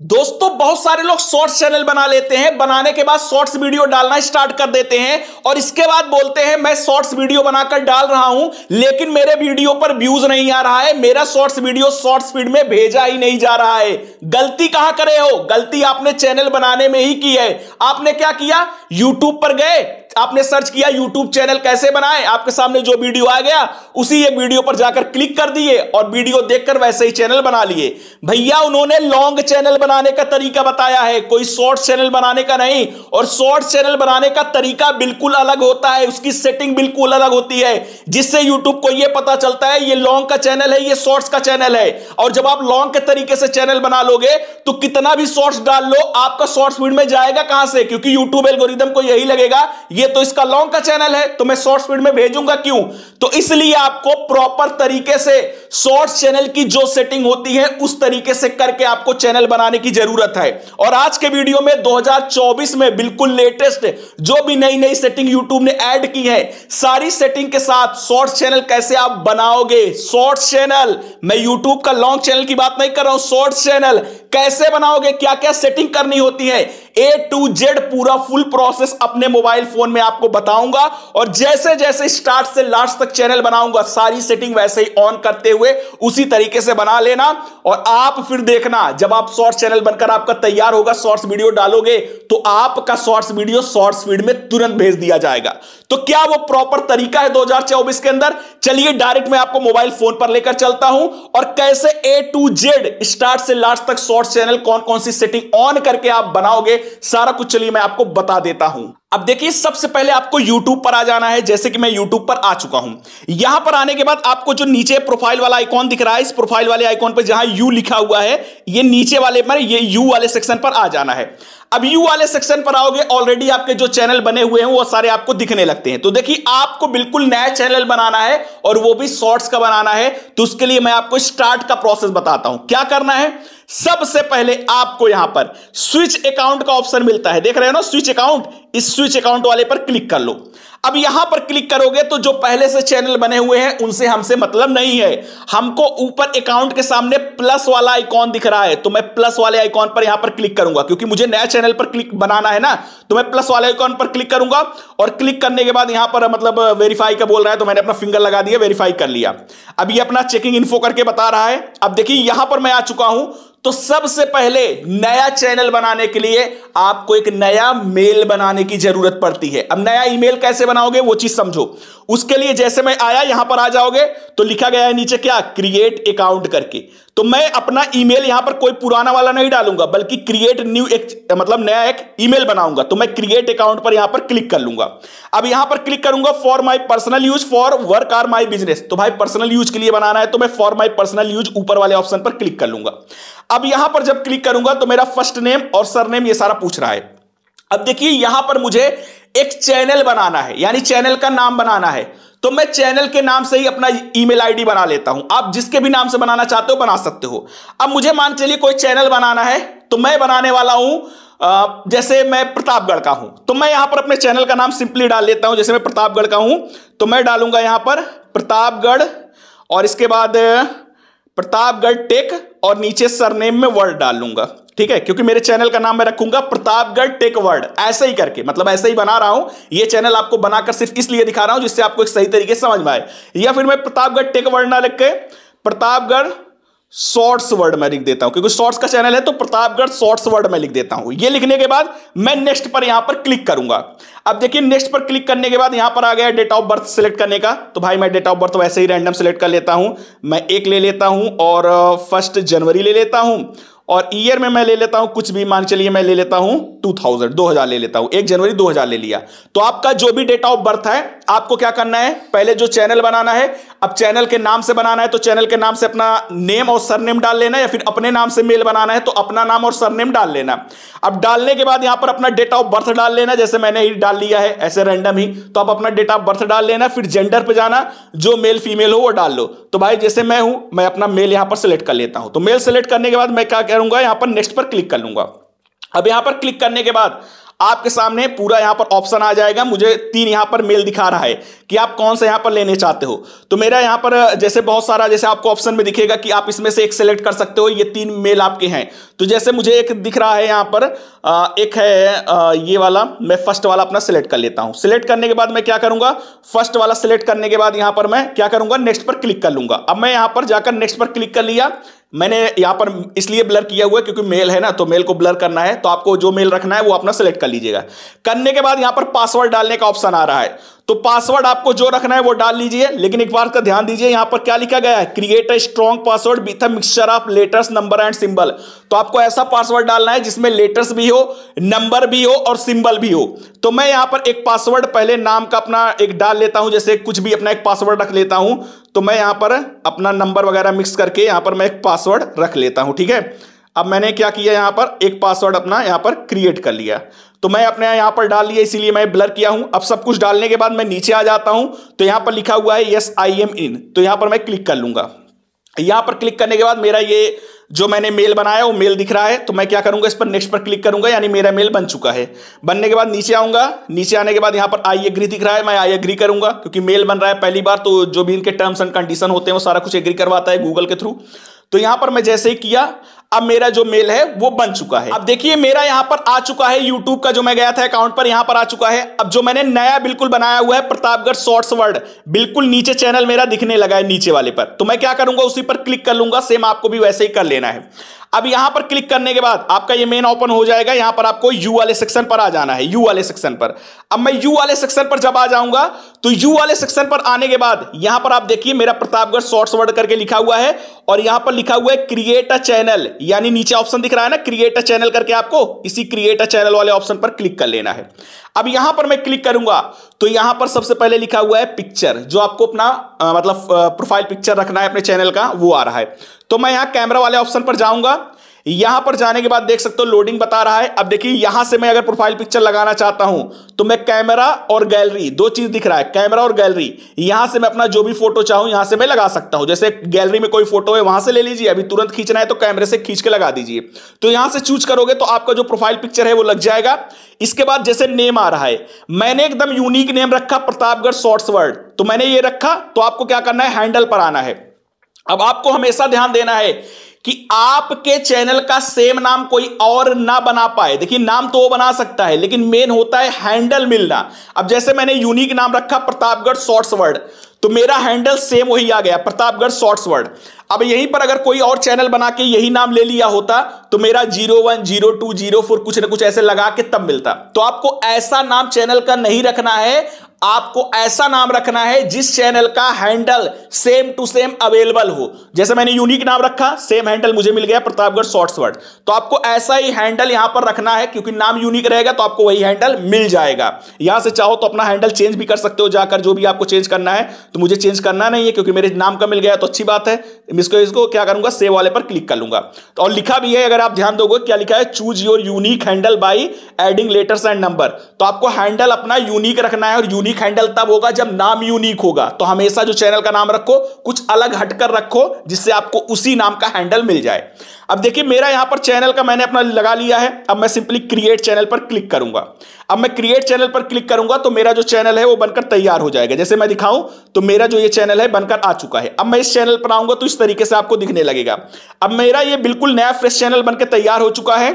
दोस्तों, बहुत सारे लोग शॉर्ट्स चैनल बना लेते हैं। बनाने के बाद शॉर्ट्स वीडियो डालना स्टार्ट कर देते हैं और इसके बाद बोलते हैं, मैं शॉर्ट्स वीडियो बनाकर डाल रहा हूँ, लेकिन मेरे वीडियो पर व्यूज़ नहीं आ रहा है। मेरा शॉर्ट्स वीडियो शॉर्ट्स फ़ीड में भेजा ही नहीं जा रहा है। गलती कहाँ करे हो? गलती आपने चैनल बनाने में ही की है। आपने क्या किया? यूट्यूब पर गए। आपने सर्च किया यूट्यूब चैनल कैसे बनाए? आपके सामने जो वीडियो आ गया, उसी एक वीडियो पर जाकर क्लिक कर दिए और वीडियो देखकर वैसे ही चैनल बना लिए। भैया, उन्होंने लॉन्ग चैनल बनाने का तरीका बताया है, कोई शॉर्ट चैनल बनाने का नहीं, और शॉर्ट चैनल बनाने का तरीका बिल्कुल अलग होता है, उसकी सेटिंग बिल्कुल अलग होती है, जिससे यूट्यूब को यह पता चलता है, ये लॉन्ग का चैनल है, ये शॉर्ट्स का चैनल है। और जब आप लॉन्ग के तरीके से चैनल बना लोगे तो कितना भी शॉर्ट्स डाल लो, आपका शॉर्ट्स फ़ीड में जाएगा कहाँ से? क्योंकि यूट्यूब एल्गोरिदम को यही लगेगा, ये ये तो इसका लॉन्ग का चैनल है तो मैं शॉर्ट स्पीड में भेजूँगा क्यों? तो इसलिए आपको प्रॉपर तरीके से शॉर्ट चैनल की जो सेटिंग होती है, उस तरीके से करके आपको चैनल बनाने की ज़रूरत है। और आज के वीडियो में 2024 में बिल्कुल लेटेस्ट जो भी नई नई सेटिंग यूट्यूब ने ऐड की है, सारी सेटिंग के साथ शॉर्ट चैनल कैसे आप बनाओगे? शॉर्ट चैनल मैं यूट्यूब का लॉन्ग चैनल की बात नहीं कर रहा हूँ शॉर्ट चैनल कैसे बनाओगे? क्या क्या सेटिंग करनी होती है? ए टू जेड पूरा फुल प्रोसेस अपने मोबाइल फ़ोन में आपको बताऊँगा और जैसे जैसे स्टार्ट से लास्ट तक चैनल बनाऊँगा, सारी सेटिंग वैसे ही ऑन करते हुए उसी तरीके से बना लेना और आप फिर देखना, जब आप शॉर्ट्स चैनल बनकर आपका तैयार होगा शॉर्ट्स वीडियो डालोगे तो आपका शॉर्ट्स वीडियो शॉर्ट्स फ़ीड में तुरंत भेज दिया जाएगा। तो क्या वो प्रॉपर तरीका है 2024 के अंदर? चलिए डायरेक्ट मैं आपको मोबाइल फ़ोन पर लेकर चलता हूँ और कैसे ए टू जेड स्टार्ट से लास्ट तक शॉर्ट चैनल कौन कौन सी सेटिंग ऑन करके आप बनाओगे, सारा कुछ चलिए मैं आपको बता देता हूँ। अब देखिए, सबसे पहले आपको YouTube पर आ जाना है, जैसे कि मैं YouTube पर आ चुका हूँ। यहाँ पर आने के बाद आपको जो नीचे प्रोफ़ाइल वाला आइकॉन दिख रहा है, इस प्रोफ़ाइल वाले आइकॉन पर जहाँ U लिखा हुआ है, ये नीचे वाले पर, ये U वाले सेक्शन पर आ जाना है। अब यू वाले सेक्शन पर आओगे ऑलरेडी आपके जो चैनल बने हुए हैं, वो सारे आपको दिखने लगते हैं। तो देखिए, आपको बिल्कुल नया चैनल बनाना है और वो भी शॉर्ट्स का बनाना है। तो उसके लिए मैं आपको स्टार्ट का प्रोसेस बताता हूँ। क्या करना है? सबसे पहले आपको यहाँ पर स्विच अकाउंट का ऑप्शन मिलता है। देख रहे हो ना स्विच अकाउंट इस स्विच अकाउंट वाले पर क्लिक कर लो। अब यहाँ पर क्लिक करोगे तो जो पहले से चैनल बने हुए हैं, उनसे हमसे मतलब नहीं है। हमको ऊपर अकाउंट के सामने प्लस वाला आइकॉन दिख रहा है तो मैं प्लस वाले आइकॉन पर यहाँ पर क्लिक करूँगा, क्योंकि मुझे नया चैनल पर क्लिक बनाना है ना तो मैं प्लस वाले आइकॉन पर क्लिक करूँगा और क्लिक करने के बाद यहाँ पर मतलब वेरीफाई का बोल रहा है तो मैंने अपना फिंगर लगा दिया, वेरीफाई कर लिया। अब अपना चेकिंग इन्फो करके बता रहा है। अब देखिए, यहाँ पर मैं आ चुका हूँ तो सबसे पहले नया चैनल बनाने के लिए आपको एक नया मेल बनाने की ज़रूरत पड़ती है। अब नया ईमेल कैसे बनाओगे, वो चीज़ समझो। उसके लिए जैसे मैं आया, यहाँ पर आ जाओगे तो लिखा गया है नीचे क्या? क्रिएट अकाउंट करके। तो मैं अपना ईमेल यहाँ पर कोई पुराना वाला नहीं डालूँगा, बल्कि क्रिएट न्यू एक मतलब नया एक ईमेल बनाऊँगा। तो मैं क्रिएट अकाउंट पर यहाँ पर क्लिक कर लूँगा। अब यहाँ पर क्लिक करूँगा for my personal use for work or my business तो भाई पर्सनल यूज़ के लिए बनाना है तो मैं फॉर माई पर्सनल यूज़ ऊपर वाले ऑप्शन पर क्लिक कर लूँगा। अब यहाँ पर जब क्लिक करूँगा तो मेरा फ़र्स्ट नेम और सर नेम ये सारा पूछ रहा है। अब देखिए, यहाँ पर मुझे एक चैनल बनाना है, यानी चैनल का नाम बनाना है। तो मैं चैनल के नाम से ही अपना ईमेल आईडी बना लेता हूँ। आप जिसके भी नाम से बनाना चाहते हो बना सकते हो। अब मुझे मान चलिए कोई चैनल बनाना है तो मैं बनाने वाला हूँ जैसे मैं प्रतापगढ़ का हूँ। तो मैं यहाँ पर अपने चैनल का नाम सिंपली डाल लेता हूँ, जैसे मैं प्रतापगढ़ का हूँ तो मैं डालूँगा यहाँ पर प्रतापगढ़, और इसके बाद प्रतापगढ़ टेक और नीचे सरनेम में वर्ड डाल लूँगा ठीक है? क्योंकि मेरे चैनल का नाम मैं रखूँगा प्रतापगढ़ टेक वर्ड ऐसे ही करके मतलब ऐसे ही बना रहा हूँ। ये चैनल आपको बनाकर सिर्फ़ इसलिए दिखा रहा हूँ जिससे आपको एक सही तरीके से समझ में आए। या फिर मैं प्रतापगढ़ टेक वर्ड ना लिख के, प्रतापगढ़ शॉर्ट्स वर्ड में लिख देता हूँ, क्योंकि शॉर्ट्स का चैनल है तो प्रतापगढ़ शॉर्ट्स वर्ड में लिख देता हूँ। ये लिखने के बाद मैं नेक्स्ट पर यहाँ पर क्लिक करूँगा। अब देखिए, नेक्स्ट पर क्लिक करने के बाद यहाँ पर आ गया डेट ऑफ़ बर्थ सेलेक्ट करने का। तो भाई, मैं डेट ऑफ़ बर्थ वैसे ही रैंडम सेलेक्ट कर लेता हूँ। मैं एक ले लेता हूँ और फ़र्स्ट जनवरी ले लेता हूँ। और ईयर में मैं ले लेता हूँ, कुछ भी मान चलिए मैं ले लेता हूँ 2000 2000 ले लेता हूँ। एक जनवरी 2000 ले लिया। तो आपका जो भी डेट ऑफ़ बर्थ है, आपको क्या करना है? पहले जो चैनल बनाना है अब चैनल के नाम से बनाना है तो चैनल के नाम से अपना नेम और सरनेम डाल लेना या फिर अपने नाम से मेल बनाना है तो अपना नाम और सरनेम डाल लेना अब डालने के बाद यहाँ पर अपना डेट ऑफ़ बर्थ डाल लेना जैसे मैंने ही डाल लिया है, ऐसे रैंडम ही। तो आप अपना डेट ऑफ़ बर्थ डाल लेना, फिर जेंडर पर जाना, जो मेल फीमेल हो, वो डाल लो। तो भाई जैसे मैं हूँ, मैं अपना मेल यहाँ पर सिलेक्ट कर लेता हूँ। तो मेल सेलेक्ट करने के बाद मैं क्या करूँगा, यहाँ पर नेक्स्ट पर क्लिक कर लूँगा। अब यहाँ पर क्लिक करने के बाद आपके सामने पूरा यहाँ पर ऑप्शन आ जाएगा। मुझे तीन यहाँ पर मेल दिखा रहा है कि आप कौन सा यहाँ पर लेने चाहते हो। तो मेरा यहाँ पर, जैसे बहुत सारा, जैसे आपको ऑप्शन में दिखेगा कि आप इसमें से एक सेलेक्ट कर सकते हो। ये तीन मेल आपके हैं। तो जैसे मुझे एक दिख रहा है यहाँ पर एक है ये वाला। मैं फ़र्स्ट वाला अपना सिलेक्ट कर लेता हूँ। सिलेक्ट करने के बाद मैं क्या करूँगा? फ़र्स्ट वाला सेलेक्ट करने के बाद यहाँ पर मैं क्या करूँगा? नेक्स्ट पर क्लिक कर लूँगा। अब मैं यहाँ पर जाकर नेक्स्ट पर क्लिक कर लिया। मैंने यहाँ पर इसलिए ब्लर किया हुआ है क्योंकि मेल है ना तो मेल को ब्लर करना है तो आपको जो मेल रखना है वो अपना सेलेक्ट कर लीजिएगा। करने के बाद यहाँ पर पासवर्ड डालने का ऑप्शन आ रहा है। तो पासवर्ड आपको जो रखना है वो डाल लीजिए, लेकिन एक बार का ध्यान दीजिए, यहाँ पर क्या लिखा गया है? Create a strong password with a mixture of letters number and symbol तो आपको ऐसा पासवर्ड डालना है जिसमें लेटर्स भी हो नंबर भी हो और सिंबल भी हो। तो मैं यहाँ पर एक पासवर्ड पहले नाम का अपना एक डाल लेता हूँ, जैसे कुछ भी अपना एक पासवर्ड रख लेता हूँ। तो मैं यहाँ पर अपना नंबर वगैरह मिक्स करके यहाँ पर मैं एक पासवर्ड रख लेता हूँ, ठीक है? अब मैंने क्या किया यहाँ पर? एक पासवर्ड अपना यहाँ पर क्रिएट कर लिया। तो मैं अपने यहाँ पर डाल लिया, इसीलिए मैं ब्लर किया हूँ। अब सब कुछ डालने के बाद मैं नीचे आ जाता हूँ तो यहाँ पर लिखा हुआ है यस आई एम इन तो यहाँ पर मैं क्लिक कर लूँगा। यहाँ पर क्लिक करने के बाद मेरा ये जो मैंने मेल बनाया, वो मेल दिख रहा है तो मैं क्या करूँगा, इस पर नेक्स्ट पर क्लिक करूँगा, यानी मेरा मेल बन चुका है। बनने के बाद नीचे आऊँगा, नीचे आने के बाद यहाँ पर आई एग्री दिख रहा है, मैं आई एग्री करूँगा, क्योंकि मेल बन रहा है पहली बार तो जो भी इनके टर्म्स एंड कंडीशन होते हैं, वो सारा कुछ एग्री करवाता है गूगल के थ्रू तो यहाँ पर मैं जैसे ही किया, अब मेरा जो मेल है, वो बन चुका है। अब देखिए, मेरा यहाँ पर आ चुका है यूट्यूब का जो मैं गया था अकाउंट पर, यहाँ पर आ चुका है। अब जो मैंने नया बिल्कुल बनाया हुआ है, प्रतापगढ़ शॉर्ट्स वर्ड बिल्कुल नीचे चैनल मेरा दिखने लगा है, नीचे वाले पर। तो मैं क्या करूँगा, उसी पर क्लिक कर लूँगा सेम आपको भी वैसे ही कर लेना है। अब यहाँ पर क्लिक करने के बाद आपका ये मेन ओपन हो जाएगा। यहाँ पर आपको यू वाले सेक्शन पर आ जाना है। यू वाले सेक्शन पर। अब मैं यू वाले सेक्शन पर जब आ जाऊँगा तो यू वाले सेक्शन पर आने के बाद यहाँ पर आप देखिए मेरा प्रतापगढ़ शॉर्ट्स वर्ड करके लिखा हुआ है और यहाँ पर लिखा हुआ है क्रिएट अ चैनल यानी नीचे ऑप्शन दिख रहा है ना क्रिएट अ चैनल करके आपको इसी क्रिएट अ चैनल वाले ऑप्शन पर क्लिक कर लेना है। अब यहाँ पर मैं क्लिक करूँगा तो यहाँ पर सबसे पहले लिखा हुआ है पिक्चर जो आपको अपना आ, मतलब प्रोफ़ाइल पिक्चर रखना है अपने चैनल का वो आ रहा है। तो मैं यहाँ कैमरा वाले ऑप्शन पर जाऊँगा यहाँ पर जाने के बाद देख सकते हो लोडिंग बता रहा है। अब देखिए, यहाँ से मैं अगर प्रोफ़ाइल पिक्चर लगाना चाहता हूँ तो मैं कैमरा और गैलरी दो चीज़ दिख रहा है कैमरा और गैलरी यहाँ से मैं अपना जो भी फ़ोटो चाहूँ, यहाँ से मैं लगा सकता हूँ। जैसे गैलरी में कोई फ़ोटो है, वहाँ से ले लीजिए, अभी तुरंत खींचना है तो कैमरे से खींच के लगा दीजिए। तो यहाँ से चूज़ करोगे तो आपका जो प्रोफ़ाइल पिक्चर है वो लग जाएगा। इसके बाद जैसे नेम आ रहा है, मैंने एकदम यूनिक नेम रखा, प्रतापगढ़ शॉर्ट्स वर्ड तो मैंने ये रखा तो आपको क्या करना है हैंडल पर आना है। अब आपको हमेशा ध्यान देना है कि आपके चैनल का सेम नाम कोई और ना बना पाए। देखिए, नाम तो वो बना सकता है, लेकिन मेन होता है हैंडल मिलना। अब जैसे मैंने यूनिक नाम रखा, प्रतापगढ़ शॉर्ट्स वर्ड तो मेरा हैंडल सेम वही आ गया, प्रतापगढ़ शॉर्ट्स वर्ड अब यहीं पर अगर कोई और चैनल बना के यही नाम ले लिया होता तो मेरा zero one zero two zero four कुछ ना कुछ ऐसे लगा के तब मिलता। तो आपको ऐसा नाम चैनल का नहीं रखना है आपको ऐसा नाम रखना है जिस चैनल का handle same to same available हो। जैसे मैंने यूनिक नाम रखा, सेम हैंडल मुझे मिल गया प्रतापगढ़ शॉर्ट्स वर्ड। तो आपको ऐसा ही हैंडल यहाँ पर रखना है, क्योंकि नाम यूनिक रहेगा तो आपको वही हैंडल मिल जाएगा। यहाँ से चाहो तो अपना हैंडल चेंज भी कर सकते हो, जाकर जो भी आपको चेंज करना है तो मुझे चेंज करना नहीं है, क्योंकि मेरे नाम का मिल गया तो अच्छी बात है। इसको इसको क्या करूँगा, सेव वाले पर क्लिक कर लूँगा। तो और लिखा भी है, अगर आप ध्यान दोगे, क्या लिखा है? Choose your unique handle by adding letters and number तो आपको हैंडल अपना यूनिक रखना है और यूनिक यूनिक हैंडल तब होगा जब नाम यूनिक होगा। तो हमेशा जो चैनल का नाम रखो, कुछ अलग हटकर रखो, जिससे आपको उसी नाम का हैंडल मिल जाए। अब देखिए, मेरा यहाँ पर चैनल का मैंने अपना लगा लिया है। अब मैं सिंपली क्रिएट चैनल पर क्लिक करूँगा। अब मैं क्रिएट चैनल पर क्लिक करूँगा तो मेरा जो चैनल है वो बनकर तैयार हो जाएगा। जैसे मैं दिखाऊँ तो मेरा जो ये चैनल है बनकर आ चुका है। अब मैं इस चैनल पर आऊँगा तो इस तरीके से आपको दिखने लगेगा। अब मेरा ये बिल्कुल नया फ्रेश चैनल बनकर तैयार हो चुका है।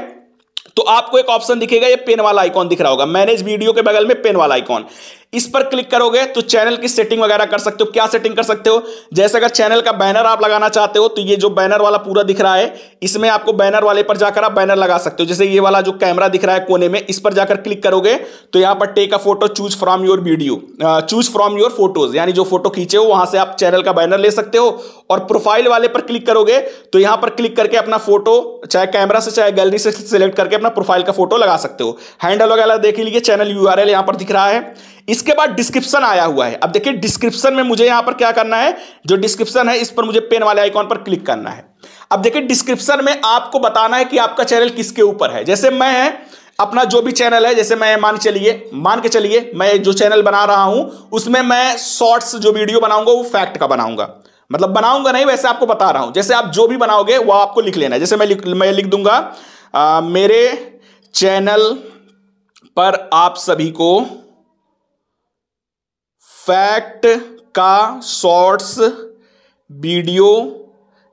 तो आपको एक ऑप्शन दिखेगा, ये पेन वाला आइकॉन दिख रहा होगा। मैनेज वीडियो के बगल में पेन वाला आइकॉन। इस पर क्लिक करोगे तो चैनल की सेटिंग वगैरह कर सकते हो। क्या सेटिंग कर सकते हो? जैसे अगर चैनल का बैनर आप लगाना चाहते हो तो ये जो बैनर वाला पूरा दिख रहा है, इसमें आपको बैनर वाले पर जाकर आप बैनर लगा सकते हो। जैसे ये वाला जो कैमरा दिख रहा है कोने में, इस पर जाकर क्लिक करोगे तो यहाँ पर take a photo choose from your video choose from your photos यानी जो फ़ोटो खींचे हो, वहाँ से आप चैनल का बैनर ले सकते हो। और प्रोफ़ाइल वाले पर क्लिक करोगे तो यहाँ पर क्लिक करके अपना फ़ोटो चाहे कैमरा से, चाहे गैलरी से सिलेक्ट करके अपना प्रोफ़ाइल का फ़ोटो लगा सकते हो। हैंडल वगैरह देख लीजिए चैनल यूआरएल यहाँ पर दिख रहा है। इसके बाद डिस्क्रिप्शन आया हुआ है। अब देखिए डिस्क्रिप्शन में मुझे यहाँ पर क्या करना है? जो डिस्क्रिप्शन है इस पर मुझे पेन वाले आइकॉन पर क्लिक करना है। अब देखिए डिस्क्रिप्शन में आपको बताना है कि आपका चैनल किसके ऊपर है। जैसे मैं अपना जो भी चैनल है जैसे मैं मान चलिए मान के चलिए मैं जो चैनल बना रहा हूँ उसमें मैं शॉर्ट्स जो वीडियो बनाऊँगा वो फैक्ट का बनाऊँगा। मतलब बनाऊँगा नहीं वैसे आपको बता रहा हूँ। जैसे आप जो भी बनाओगे वो आपको लिख लेना है। जैसे मैं लिख मैं लिख दूँगा आ, मेरे चैनल पर आप सभी को फैक्ट का शॉर्ट्स वीडियो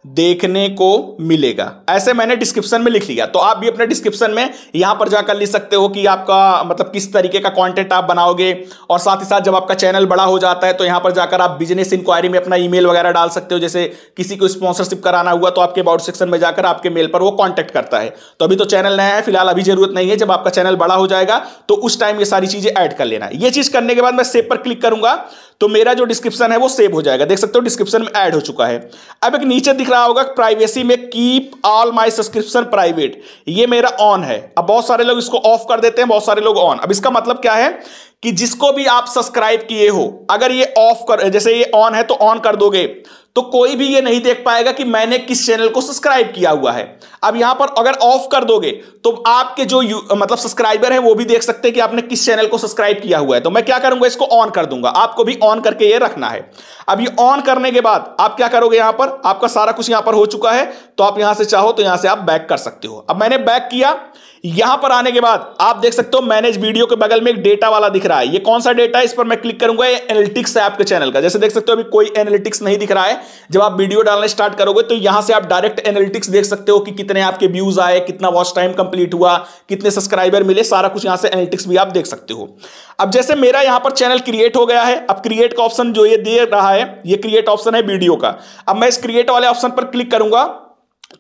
देखने को मिलेगा। ऐसे मैंने डिस्क्रिप्शन में लिख लिया। तो आप भी अपने डिस्क्रिप्शन में यहाँ पर जाकर लिख सकते हो कि आपका मतलब किस तरीके का कंटेंट आप बनाओगे और साथ ही साथ जब आपका चैनल बड़ा हो जाता है तो यहाँ पर जाकर आप बिज़नेस इंक्वायरी में अपना ईमेल वगैरह डाल सकते हो। जैसे किसी को स्पॉन्सरशिप कराना हुआ तो आपके अबाउट सेक्शन में जाकर आपके मेल पर वो कॉन्टेक्ट करता है। तो अभी तो चैनल नया है, फ़िलहाल अभी ज़रूरत नहीं है। जब आपका चैनल बड़ा हो जाएगा तो उस टाइम ये सारी चीज़ें ऐड कर लेना। ये चीज़ करने के बाद मैं सेव पर क्लिक करूँगा। तो मेरा जो डिस्क्रिप्शन है वो सेव हो जाएगा। देख सकते हो डिस्क्रिप्शन में ऐड हो चुका है। अब एक नीचे दिख रहा होगा प्राइवेसी में keep all my subscription private ये मेरा ऑन है। अब बहुत सारे लोग इसको ऑफ़ कर देते हैं, बहुत सारे लोग ऑन अब इसका मतलब क्या है कि जिसको भी आप सब्सक्राइब किए हो, अगर ये ऑफ़ कर, जैसे ये ऑन है तो ऑन कर दोगे। तो कोई भी ये नहीं देख पाएगा कि मैंने किस चैनल को सब्सक्राइब किया हुआ है। अब यहाँ पर अगर ऑफ़ कर दोगे तो आपके जो मतलब सब्सक्राइबर है, वो भी देख सकते हैं कि आपने किस चैनल को सब्सक्राइब किया हुआ है। तो मैं क्या करूँगा, इसको ऑन कर दूँगा। आपको भी ऑन करके ये रखना है। ये ऑन करने के बाद आप क्या करोगे यहाँ पर? आपका सारा कुछ यहाँ पर हो चुका है तो आप यहाँ से चाहो तो यहाँ से आप बैक कर सकते हो। अब मैंने बैक किया, यहाँ पर आने के बाद आप देख सकते हो मैनेज वीडियो के बगल में एक डेटा वाला दिख रहा है। ये कौन सा डेटा है? इस पर मैं क्लिक करूँगा एनालिटिक्स है आपके चैनल का। जैसे देख सकते हो अभी कोई एनालिटिक्स नहीं दिख रहा है। जब आप वीडियो डालना स्टार्ट करोगे तो यहाँ से आप डायरेक्ट एनालिटिक्स देख सकते हो कि कितने आपके व्यूज़ आए, कितना वॉच टाइम कंप्लीट हुआ, कितने सब्सक्राइबर मिले, सारा कुछ यहाँ से एनालिटिक्स भी आप देख सकते हो। अब जैसे मेरा यहाँ पर चैनल क्रिएट हो गया है, अब क्रिएट का ऑप्शन जो ये दे रहा है ये क्रिएट ऑप्शन है वीडियो का। अब मैं इस क्रिएट वाले ऑप्शन पर क्लिक करूँगा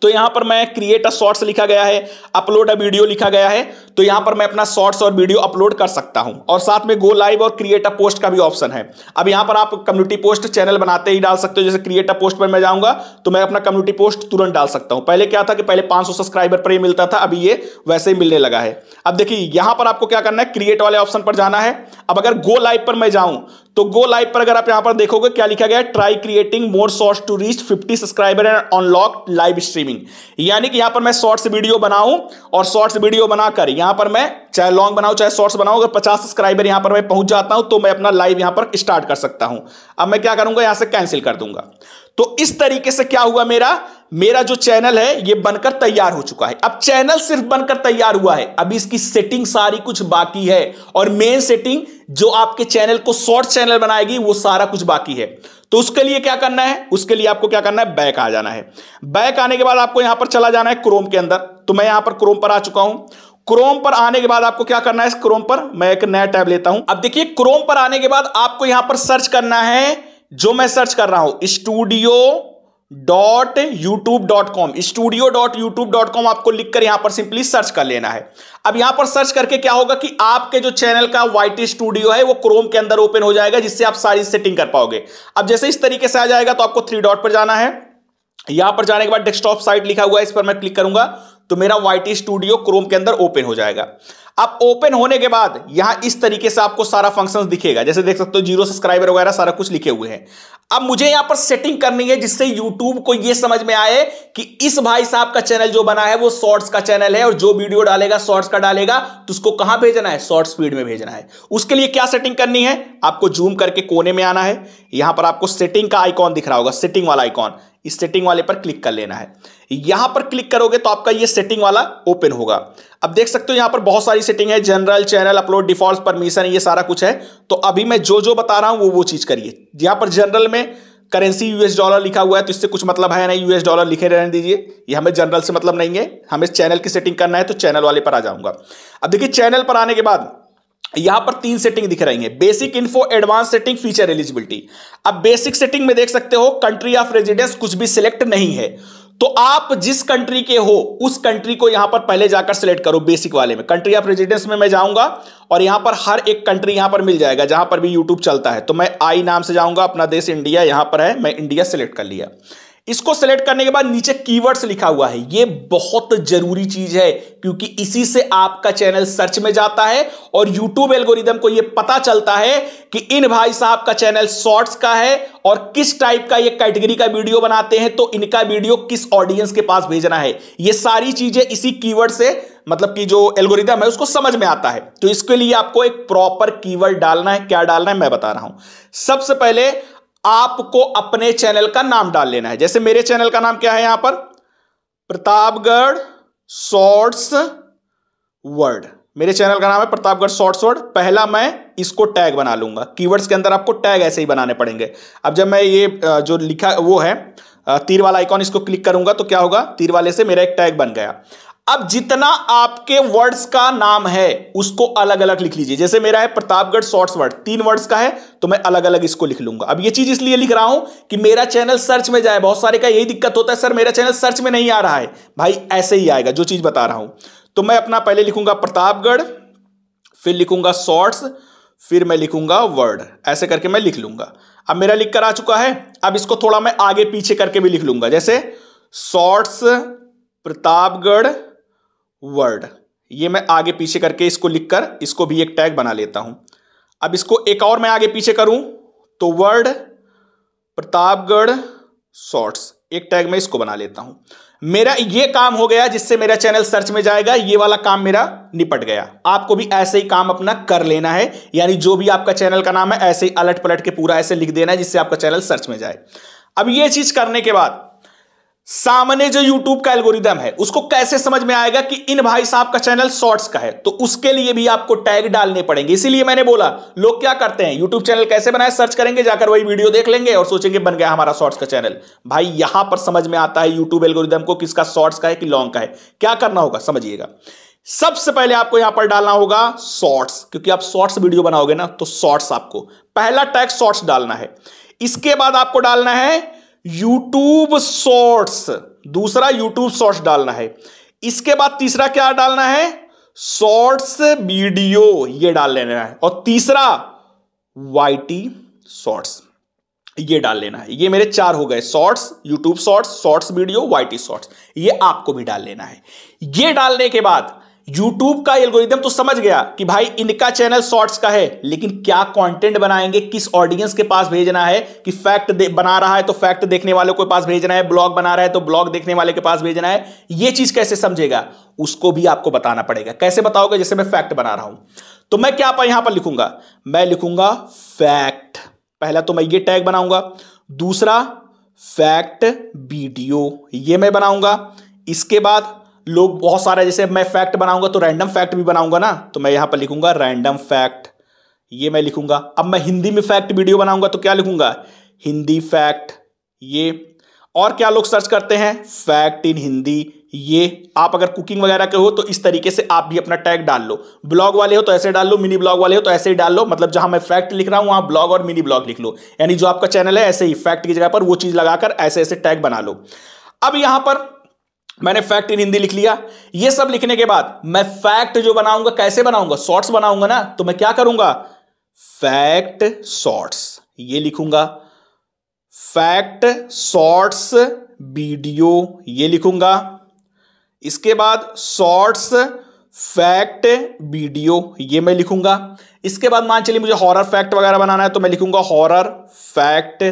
तो यहाँ पर मैं क्रिएट अ शॉर्ट्स लिखा गया है अपलोड अ वीडियो लिखा गया है तो यहाँ पर मैं अपना शॉर्ट्स और वीडियो अपलोड कर सकता हूँ। और साथ में गो लाइव और क्रिएट अ पोस्ट का भी ऑप्शन है। अब यहाँ पर आप कम्युनिटी पोस्ट चैनल बनाते ही डाल सकते हो, जैसे क्रिएट अ पोस्ट पर मैं जाऊँगा तो मैं अपना कम्युनिटी पोस्ट तुरंत डाल सकता हूँ। पहले क्या था कि पहले 500 सब्सक्राइबर पर ही मिलता था, अभी ये वैसे ही मिलने लगा है। अब देखिए, यहाँ पर आपको क्या करना है क्रिएट वाले ऑप्शन पर जाना है। अब अगर गो लाइव पर मैं जाऊँ तो गो लाइव पर अगर आप यहाँ पर देखोगे, क्या लिखा गया है? Try creating more short to reach 50 subscriber and unlock live streaming यानी कि यहाँ पर मैं शॉर्ट्स वीडियो बनाऊँ और शॉर्ट्स वीडियो बनाकर यहाँ पर मैं, चाहे लॉन्ग बनाऊँ, चाहे शॉर्ट्स बनाऊँ, अगर 50 सब्सक्राइबर यहाँ पर मैं पहुँच जाता हूँ तो मैं अपना लाइव यहाँ पर स्टार्ट कर सकता हूँ। अब मैं क्या करूँगा? यहाँ से कैंसिल कर दूँगा। तो इस तरीके से क्या हुआ मेरा? मेरा जो चैनल है, ये बनकर तैयार हो चुका है। अब चैनल सिर्फ़ बनकर तैयार हुआ है। अभी इसकी सेटिंग सारी कुछ बाकी है और मेन सेटिंग जो आपके चैनल को शॉर्ट चैनल बनाएगी, वो सारा कुछ बाकी है। तो उसके लिए क्या करना है? उसके लिए आपको क्या करना है? बैक आ जाना है। बैक आने के बाद आपको यहाँ पर चला जाना है क्रोम के अंदर। तो मैं यहाँ पर क्रोम पर आ चुका हूँ। क्रोम पर आने के बाद आपको क्या करना है? इस क्रोम पर मैं एक नया टैब लेता हूँ। अब देखिए क्रोम पर आने के बाद आपको यहाँ पर सर्च करना है जो मैं सर्च कर रहा हूँ studio dot YouTube dot com studio dot YouTube dot com आपको लिखकर यहाँ पर सिंपली सर्च कर लेना है। अब यहाँ पर सर्च करके क्या होगा कि आपके जो चैनल का वाइट स्टूडियो है, वो क्रोम के अंदर ओपन हो जाएगा, जिससे आप सारी सेटिंग कर पाओगे। अब जैसे इस तरीके से आ जाएगा तो आपको थ्री डॉट पर जाना है। यहाँ पर जाने के बाद डेस्कटॉप साइट लिखा हुआ है, इस पर मैं क्लिक करूँगा। तो मेरा वाइटी स्टूडियो क्रोम के अंदर ओपन हो जाएगा। अब ओपन होने के बाद यहाँ इस तरीके से आपको सारा फ़ंक्शन दिखेगा। जैसे देख सकते हो ज़ीरो सब्सक्राइबर वगैरह सारा कुछ लिखे हुए हैं। अब मुझे यहाँ पर सेटिंग करनी है जिससे यूट्यूब को यह समझ में आए कि इस भाई साहब का चैनल जो बना है वो शॉर्ट्स का चैनल है और जो वीडियो डालेगा शॉर्ट्स का डालेगा तो उसको कहाँ भेजना है? शॉर्ट स्पीड में भेजना है। उसके लिए क्या सेटिंग करनी है? आपको जूम करके कोने में आना है। यहाँ पर आपको सेटिंग का आइकॉन दिख रहा होगा सेटिंग वाला आइकॉन इस सेटिंग वाले पर क्लिक कर लेना है। यहाँ पर क्लिक करोगे तो आपका ये सेटिंग वाला ओपन होगा। अब देख सकते हो यहाँ पर बहुत सारी सेटिंग है general channel upload default permission ये सारा कुछ है। तो अभी मैं जो जो बता रहा हूँ, वो वो चीज़ करिए। यहाँ पर जनरल में करेंसी यूएस डॉलर लिखा हुआ है तो इससे कुछ मतलब है नहीं यूएस डॉलर लिखे रहने दीजिए। ये हमें जनरल से मतलब नहीं है, हमें चैनल की सेटिंग करना है तो चैनल वाले पर आ जाऊँगा। अब देखिए चैनल पर आने के बाद यहाँ पर तीन सेटिंग दिख रही है। Basic info advance setting feature eligibility अब बेसिक सेटिंग में देख सकते हो कंट्री ऑफ़ रेजिडेंस कुछ भी सिलेक्ट नहीं है। तो आप जिस कंट्री के हो, उस कंट्री को यहाँ पर पहले जाकर सिलेक्ट करो बेसिक वाले में। कंट्री ऑफ़ रेजिडेंस में मैं जाऊँगा और यहाँ पर हर एक कंट्री यहाँ पर मिल जाएगा, जहाँ पर भी यूट्यूब चलता है। तो मैं आई नाम से जाऊँगा, अपना देश इंडिया यहाँ पर है, मैं इंडिया सिलेक्ट कर लिया। इसको सेलेक्ट करने के बाद नीचे कीवर्ड्स लिखा हुआ है। ये बहुत ज़रूरी चीज़ है, क्योंकि इसी से आपका चैनल सर्च में जाता है और यूट्यूब एल्गोरिदम को ये पता चलता है कि इन भाई साहब का चैनल शॉर्ट्स का है और किस टाइप का ये कैटेगरी का वीडियो बनाते हैं तो इनका वीडियो किस ऑडियंस के पास भेजना है। ये सारी चीज़ें इसी कीवर्ड से मतलब कि जो एल्गोरिदम है, उसको समझ में आता है। तो इसके लिए आपको एक प्रॉपर कीवर्ड डालना है। क्या डालना है, मैं बता रहा हूँ। सबसे पहले आपको अपने चैनल का नाम डाल लेना है। जैसे मेरे चैनल का नाम क्या है यहाँ पर? Pratapgarh shorts word. मेरे चैनल का नाम है प्रतापगढ़ शॉर्ट्स वर्ड। पहला मैं इसको टैग बना लूँगा। कीवर्ड्स के अंदर आपको टैग ऐसे ही बनाने पड़ेंगे। अब जब मैं ये जो लिखा वो है तीर वाला आइकॉन इसको क्लिक करूँगा तो क्या होगा? तीर वाले से मेरा एक टैग बन गया। अब जितना आपके वर्ड्स का नाम है, उसको अलग अलग लिख लीजिए। जैसे मेरा है प्रतापगढ़ शॉर्ट्स वर्ड तीन वर्ड्स का है तो मैं अलग अलग इसको लिख लूँगा। अब ये चीज़ इसलिए लिख रहा हूँ कि मेरा चैनल सर्च में जाए। बहुत सारे का यही दिक्कत होता है, सर, मेरा चैनल सर्च में नहीं आ रहा है। भाई, ऐसे ही आएगा, जो चीज़ बता रहा हूँ। तो मैं अपना पहले लिखूँगा प्रतापगढ़, फिर लिखूँगा शॉर्ट्स फिर मैं लिखूँगा वर्ड ऐसे करके मैं लिख लूँगा। अब मेरा लिख कर आ चुका है। अब इसको थोड़ा मैं आगे पीछे करके भी लिख लूँगा। जैसे शॉर्ट्स प्रतापगढ़ वर्ड ये मैं आगे पीछे करके इसको लिखकर इसको भी एक टैग बना लेता हूँ। अब इसको एक और मैं आगे पीछे करूँ तो वर्ड प्रतापगढ़ शॉर्ट्स एक टैग में इसको बना लेता हूँ। मेरा ये काम हो गया जिससे मेरा चैनल सर्च में जाएगा, ये वाला काम मेरा निपट गया। आपको भी ऐसे ही काम अपना कर लेना है, यानी जो भी आपका चैनल का नाम है, ऐसे ही अलट पलट के पूरा ऐसे लिख देना है जिससे आपका चैनल सर्च में जाए। अब ये चीज़ करने के बाद सामने जो यूट्यूब का एल्गोरिदम है, उसको कैसे समझ में आएगा कि इन भाई साहब का चैनल शॉर्ट्स का है? तो उसके लिए भी आपको टैग डालने पड़ेंगे। इसीलिए मैंने बोला, लोग क्या करते हैं? यूट्यूब चैनल कैसे बनाए? सर्च करेंगे, जाकर वही वीडियो देख लेंगे और सोचेंगे, बन गया हमारा शॉर्ट्स का चैनल भाई, यहाँ पर समझ में आता है यूट्यूब एल्गोरिदम को किसका शॉर्ट्स का है कि लॉन्ग का है। क्या करना होगा? समझिएगा। सबसे पहले आपको यहाँ पर डालना होगा शॉर्ट्स क्योंकि आप शॉर्ट्स वीडियो बनाओगे ना तो शॉर्ट्स आपको। पहला टैग शॉर्ट्स डालना है। इसके बाद आपको डालना है यूट्यूब शॉर्ट्स दूसरा यूट्यूब शॉर्ट्स डालना है। इसके बाद तीसरा क्या डालना है? शॉर्ट्स वीडियो ये डाल लेना है। और तीसरा वाईटी शॉर्ट्स ये डाल लेना है। ये मेरे चार हो गए। Shorts YouTube shorts shorts video YT shorts ये आपको भी डाल लेना है। ये डालने के बाद यूट्यूब का एल्गोरिदम तो समझ गया कि भाई इनका चैनल शॉर्ट्स का है, लेकिन क्या कंटेंट बनाएँगे, किस ऑडियंस के पास भेजना है, कि फैक्ट बना रहा है तो फैक्ट देखने वालों के पास भेजना है ब्लॉग बना रहा है तो ब्लॉग देखने वाले के पास भेजना है यह चीज़ कैसे समझेगा? उसको भी आपको बताना पड़ेगा। कैसे बताओगे? जैसे मैं फैक्ट बना रहा हूँ। तो मैं क्या यहाँ पर लिखूँगा? मैं लिखूँगा फैक्ट पहला तो मैं ये टैग बनाऊँगा। दूसरा फैक्ट वीडियो ये मैं बनाऊँगा। इसके बाद लोग बहुत सारे, जैसे मैं फैक्ट बनाऊँगा तो रैंडम फैक्ट भी बनाऊँगा ना तो मैं यहाँ पर लिखूँगा रैंडम फैक्ट ये मैं लिखूँगा। अब मैं हिंदी में फैक्ट वीडियो बनाऊँगा तो क्या लिखूँगा? हिंदी फैक्ट ये। और क्या लोग सर्च करते हैं? फैक्ट इन हिंदी, ये। आप अगर कुकिंग वगैरह के हो तो इस तरीके से आप भी अपना टैग डाल लो। ब्लॉग वाले हो तो ऐसे डाल लो मिनी ब्लॉग वाले हो तो ऐसे ही डाल लो। मतलब जहाँ मैं फैक्ट लिख रहा हूँ, वहाँ ब्लॉग और मिनी ब्लॉग लिख लो। यानी जो आपका चैनल है, ऐसे ही फैक्ट की जगह पर वो चीज़ लगाकर ऐसे ऐसे टैग बना लो। अब यहाँ पर मैंने फैक्ट इन हिंदी लिख लिया। ये सब लिखने के बाद मैं फैक्ट जो बनाऊँगा, कैसे बनाऊँगा? शॉर्ट्स बनाऊँगा ना तो मैं क्या करूँगा? फैक्ट शॉर्ट्स ये लिखूँगा। फैक्ट शॉर्ट्स वीडियो ये लिखूँगा। इसके बाद शॉर्ट्स फैक्ट वीडियो ये मैं लिखूँगा। इसके बाद मान चलिए मुझे हॉरर फैक्ट वगैरह बनाना है तो मैं लिखूँगा हॉरर फैक्ट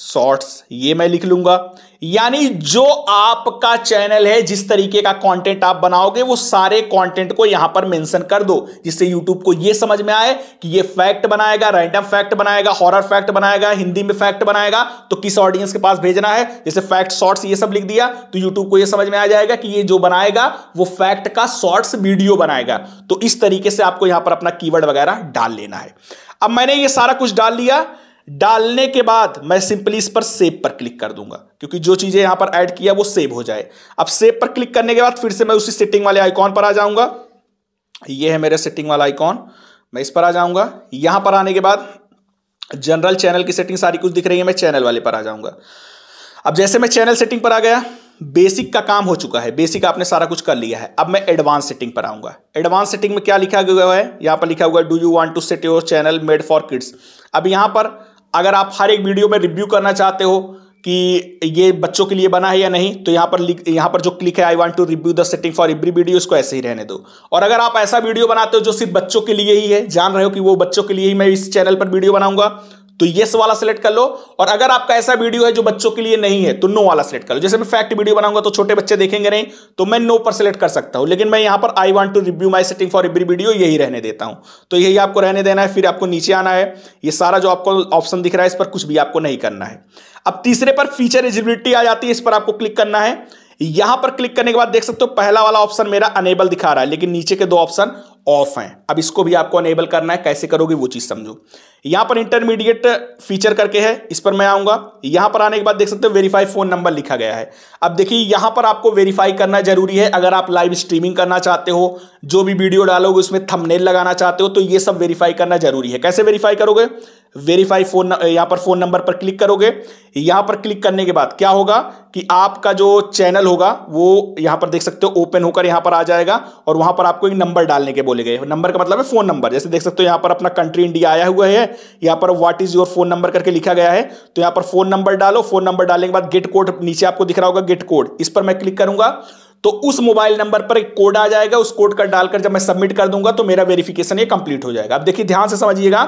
शॉर्ट्स, ये मैं लिख लूँगा। यानी जो आपका चैनल है, जिस तरीके का कंटेंट आप बनाओगे, वो सारे कंटेंट को यहाँ पर मेंशन कर दो, जिससे यूट्यूब को ये समझ में आए कि ये फैक्ट बनाएगा रैंडम फैक्ट बनाएगा हॉरर फैक्ट बनाएगा, हिंदी में फैक्ट बनाएगा तो किस ऑडियंस के पास भेजना है? जैसे फैक्ट शॉर्ट्स ये सब लिख दिया तो यूट्यूब को यह समझ में आ जाएगा कि ये जो बनाएगा, वो फैक्ट का शॉर्ट्स वीडियो बनाएगा। तो इस तरीके से आपको यहाँ पर अपना कीवर्ड वगैरह डाल लेना है। अब मैंने ये सारा कुछ डाल लिया। डालने के बाद मैं सिंपली इस पर सेव पर क्लिक कर दूँगा, क्योंकि जो चीज़ें यहाँ पर ऐड किया वो सेव हो जाए। अब सेव पर क्लिक करने के बाद फिर से मैं उसी सेटिंग वाले आइकॉन पर आ जाऊँगा। ये है मेरे सेटिंग वाला आइकॉन। मैं इस पर आ जाऊँगा। यहाँ पर आने के बाद जनरल चैनल की सेटिंग सारी कुछ दिख रही है, मैं चैनल वाले पर आ जाऊँगा। अब जैसे मैं चैनल सेटिंग पर आ गया, बेसिक का काम हो चुका है। बेसिक आपने सारा कुछ कर लिया है। अब मैं एडवांस सेटिंग पर आऊँगा। एडवांस सेटिंग में क्या लिखा गया है? यहाँ पर लिखा हुआ है do you want to set your channel made for kids अब यहाँ पर अगर आप हर एक वीडियो में रिव्यू करना चाहते हो कि ये बच्चों के लिए बना है या नहीं तो यहाँ पर यहाँ पर जो क्लिक है I want to review the setting for every video इसको ऐसे ही रहने दो। और अगर आप ऐसा वीडियो बनाते हो जो सिर्फ़ बच्चों के लिए ही है, जान रहे हो कि वो बच्चों के लिए ही मैं इस चैनल पर वीडियो बनाऊँगा तो येस वाला सिलेक्ट कर लो। और अगर आपका ऐसा वीडियो है जो बच्चों के लिए नहीं है तो नो वाला सिलेक्ट कर लो। जैसे मैं फैक्ट वीडियो बनाऊँगा तो छोटे बच्चे देखेंगे नहीं तो मैं नो पर सिलेक्ट कर सकता हूँ। लेकिन मैं यहाँ पर I want to review my setting for every video यही रहने देता हूँ। तो यही आपको रहने देना है, फिर आपको नीचे आना है। ये सारा जो आपको ऑप्शन दिख रहा है, इस पर कुछ भी आपको नहीं करना है। अब तीसरे पर फीचर एजिबिलिटी आ जाती है, इस पर आपको क्लिक करना है। यहाँ पर क्लिक करने के बाद देख सकते हो, पहला वाला ऑप्शन मेरा अनेबल दिखा रहा है, लेकिन नीचे के दो ऑप्शन ऑफ़ हैं। अब इसको भी आपको अनेबल करना है, कैसे करोगे वो चीज़ समझो। यहाँ पर इंटरमीडिएट फीचर करके है, इस पर मैं आऊँगा। यहाँ पर आने के बाद देख सकते हो वेरीफाई फ़ोन नंबर लिखा गया है। अब देखिए, यहाँ पर आपको वेरीफाई करना ज़रूरी है। अगर आप लाइव स्ट्रीमिंग करना चाहते हो, जो भी वीडियो डालोगे, उसमें थंबनेल लगाना चाहते हो तो ये सब वेरीफाई करना ज़रूरी है। कैसे वेरीफाई करोगे? वेरीफाई फ़ोन यहाँ पर फ़ोन नंबर पर क्लिक करोगे। यहाँ पर क्लिक करने के बाद क्या होगा कि आपका जो चैनल होगा, वो यहाँ पर देख सकते हो ओपन होकर यहाँ पर आ जाएगा और वहाँ पर आपको एक नंबर डालने के बोले गए। नंबर का मतलब है फ़ोन नंबर जैसे देख सकते हो, यहाँ पर अपना कंट्री इंडिया आया हुआ है। यहाँ पर what is your phone number करके लिखा गया है। तो यहाँ पर फ़ोन नंबर डालो। फ़ोन नंबर डालने के बाद गेट कोड नीचे आपको दिख रहा होगा गेट कोड इस पर मैं क्लिक करूँगा। तो उस मोबाइल नंबर पर एक कोड आ जाएगा। उस कोड का डालकर जब मैं सबमिट कर दूँगा तो मेरा वेरिफिकेशन ये कंप्लीट हो जाएगा। अब देखिए, ध्यान से समझिएगा।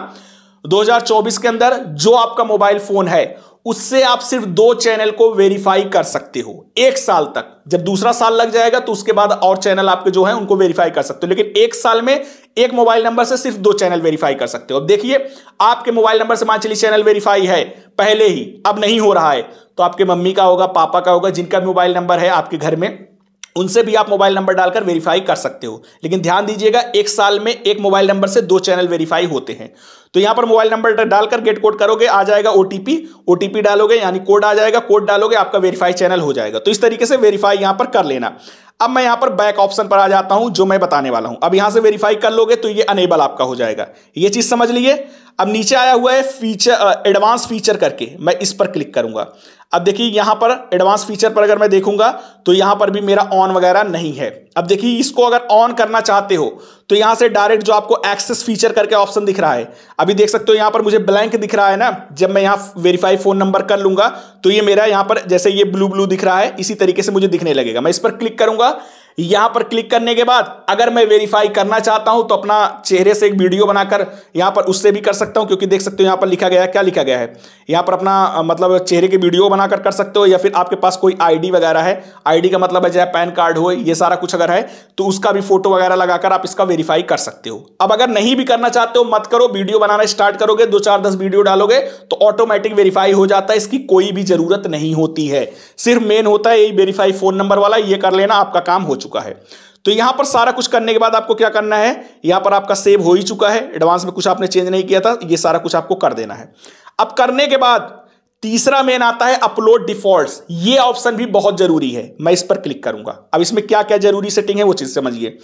2024 के अंदर जो आपका मोबाइल फ़ोन है उससे आप सिर्फ़ दो चैनल को वेरीफाई कर सकते हो, एक साल तक। जब दूसरा साल लग जाएगा तो उसके बाद और चैनल आपके जो है, उनको वेरीफाई कर सकते हो। लेकिन एक साल में एक मोबाइल नंबर से सिर्फ़ दो चैनल वेरीफाई कर सकते हो। अब देखिए, आपके मोबाइल नंबर से मान चलिए चैनल वेरीफाई है, पहले ही, अब नहीं हो रहा है। तो आपके मम्मी का होगा, पापा का होगा, जिनका मोबाइल नंबर है आपके घर में उनसे भी आप मोबाइल नंबर डालकर वेरीफाई कर सकते हो। लेकिन ध्यान दीजिएगा, एक साल में एक मोबाइल नंबर से दो चैनल वेरीफाई होते हैं। तो यहाँ पर मोबाइल नंबर डालकर गेट कोड करोगे, आ जाएगा ओटीपी ओटीपी डालोगे, यानी कोड आ जाएगा कोड डालोगे, आपका वेरीफाई चैनल हो जाएगा। तो इस तरीके से वेरीफाई यहाँ पर कर लेना। अब मैं यहाँ पर बैक ऑप्शन पर आ जाता हूँ, जो मैं बताने वाला हूँ। अब यहाँ से वेरीफाई कर लोगे तो ये अनेबल आपका हो जाएगा। ये चीज़ समझ लिए अब नीचे आया हुआ है फीचर एडवांस फीचर करके। मैं इस पर क्लिक करूँगा। अब देखिए यहाँ पर एडवांस फीचर पर अगर मैं देखूँगा तो यहाँ पर भी मेरा ऑन वगैरह नहीं है। अब देखिए, इसको अगर ऑन करना चाहते हो तो यहाँ से डायरेक्ट जो आपको एक्सेस फीचर करके ऑप्शन दिख रहा है, अभी देख सकते हो यहाँ पर मुझे ब्लैंक दिख रहा है ना, जब मैं यहाँ वेरीफाई फ़ोन नंबर कर लूँगा तो ये मेरा यहाँ पर, जैसे ये ब्लू ब्लू दिख रहा है, इसी तरीके से मुझे दिखने लगेगा। मैं इस पर क्लिक करूँगा यहाँ पर क्लिक करने के बाद अगर मैं वेरीफाई करना चाहता हूँ तो अपना चेहरे से एक वीडियो बनाकर यहाँ पर उससे भी कर सकता हूँ, क्योंकि देख सकते हो यहाँ पर लिखा गया है। क्या लिखा गया है? यहाँ पर अपना मतलब चेहरे के वीडियो बनाकर कर सकते हो, या फिर आपके पास कोई आईडी वगैरह है। आईडी का मतलब है, चाहे पैन कार्ड हो, ये सारा कुछ अगर है तो उसका भी फ़ोटो वगैरह लगाकर आप इसका वेरीफाई कर सकते हो। अब अगर नहीं भी करना चाहते हो, मत करो, वीडियो बनाना स्टार्ट करोगे, दो चार दस वीडियो डालोगे तो ऑटोमेटिक वेरीफाई हो जाता है, इसकी कोई भी ज़रूरत नहीं होती है। सिर्फ़ मेन होता है, यही वेरीफाई फ़ोन नंबर वाला, ये कर लेना, आपका काम हो चुका है। तो यहाँ पर सारा कुछ करने के बाद आपको क्या करना है? यहाँ पर आपका सेव हो ही चुका है। एडवांस में कुछ आपने चेंज नहीं किया था। ये सारा कुछ आपको कर देना है। अब करने के बाद तीसरा मेन आता है अपलोड डिफॉल्ट्स ये ऑप्शन भी बहुत ज़रूरी है। मैं इस पर क्लिक करूँगा। अब इसमें क्या क्या ज़रूरी सेटिंग है वो चीज़ समझिए।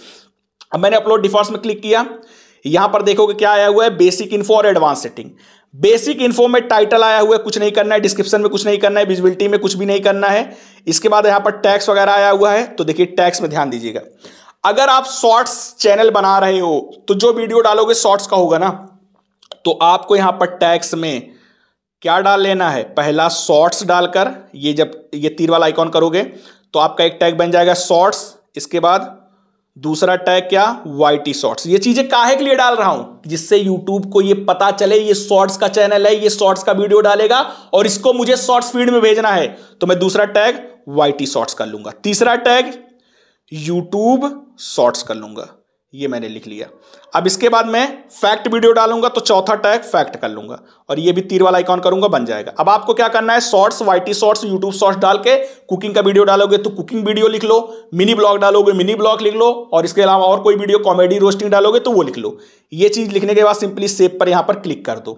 अब मैंने अपलोड डिफॉल्ट्स में क्लिक किया। यहाँ पर देखोगे क्या आया हुआ है? बेसिक इन्फो और एडवांस सेटिंग बेसिक इन्फो में टाइटल आया हुआ है, कुछ नहीं करना है। डिस्क्रिप्शन में कुछ नहीं करना है। विजिबिलिटी में कुछ भी नहीं करना है। इसके बाद यहाँ पर टैक्स वगैरह आया हुआ है तो देखिए टैक्स में ध्यान दीजिएगा। अगर आप शॉर्ट्स चैनल बना रहे हो तो जो वीडियो डालोगे शॉर्ट्स का होगा ना? तो आपको यहाँ पर टैक्स में क्या डाल लेना है? पहला शॉर्ट्स डालकर ये जब ये तीर वाला आइकॉन करोगे तो आपका एक टैग बन जाएगा शॉर्ट्स इसके बाद दूसरा टैग क्या? वाई टी शॉर्ट्स ये चीज़ें काहे के लिए डाल रहा हूँ? जिससे यूट्यूब को ये पता चले, ये शॉर्ट्स का चैनल है, ये शॉर्ट्स का वीडियो डालेगा और इसको मुझे शॉर्ट्स फ़ीड में भेजना है। तो मैं दूसरा टैग वाई टी शॉर्ट्स कर लूँगा। तीसरा टैग यूट्यूब शॉर्ट्स कर लूँगा। ये मैंने लिख लिया। अब इसके बाद मैं फैक्ट वीडियो डालूँगा तो चौथा टैग फैक्ट कर लूँगा और ये भी तीर वाला आइकॉन करूँगा, बन जाएगा। अब आपको क्या करना है? Shorts YT shorts YouTube shorts डाल के कुकिंग का वीडियो डालोगे तो कुकिंग वीडियो लिख लो मिनी ब्लॉग डालोगे मिनी ब्लॉग लिख लो और इसके अलावा और कोई वीडियो कॉमेडी रोस्टिंग डालोगे तो वो लिख लो। ये चीज़ लिखने के बाद सिंपली सेव पर यहाँ पर क्लिक कर दो।